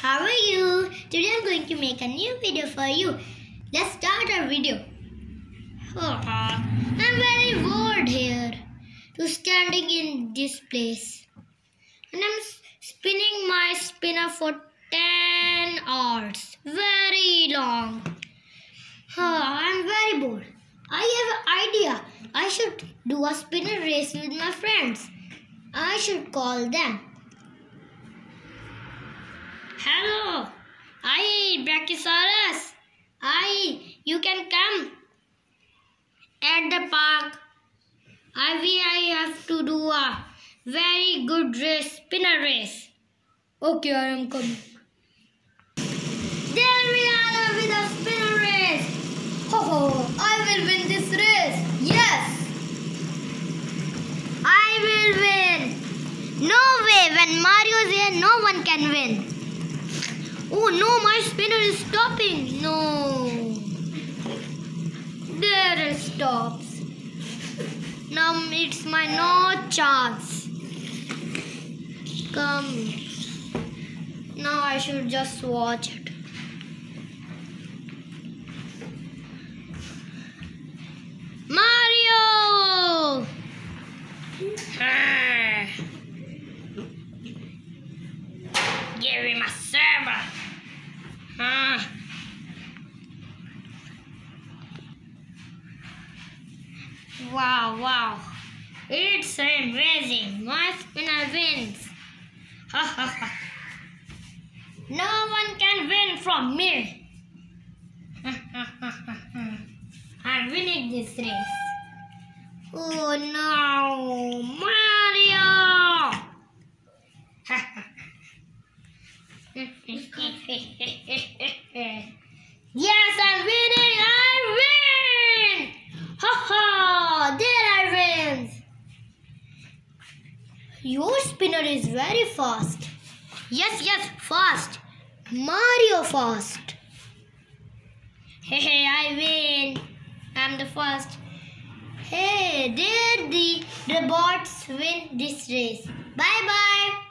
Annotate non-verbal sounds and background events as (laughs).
how are you? Today I'm going to make a new video for you. Let's start our video. I'm very bored here to standing in this place. And I'm spinning my spinner for 10 hours. Very long. I'm very bored. I have an idea. I should do a spinner race with my friends. I should call them. Hello. Hi, Brachiosaurus. Hi, you can come at the park. I, we, I have to do a very good race, spinner race. Okay, I am coming. There we are with a spinner race. Ho ho, I will win this race. Yes. I will win. No way, when Mario is here, no one can win. Oh no, my spinner is stopping. No. There it stops. Now it's my no chance. Come. Now I should just watch it. Mario! Give him a server. Ah. Wow, wow. It's amazing. My spinner wins. No one can win from me. I'm winning this race. Oh no, Mario! (laughs) yes, I'm winning! I win! Ha ha! There I win! Your spinner is very fast. Yes, yes, fast. Mario fast. (laughs) Hey, hey, I win. I'm the first. Hey, there the robots win this race. Bye bye.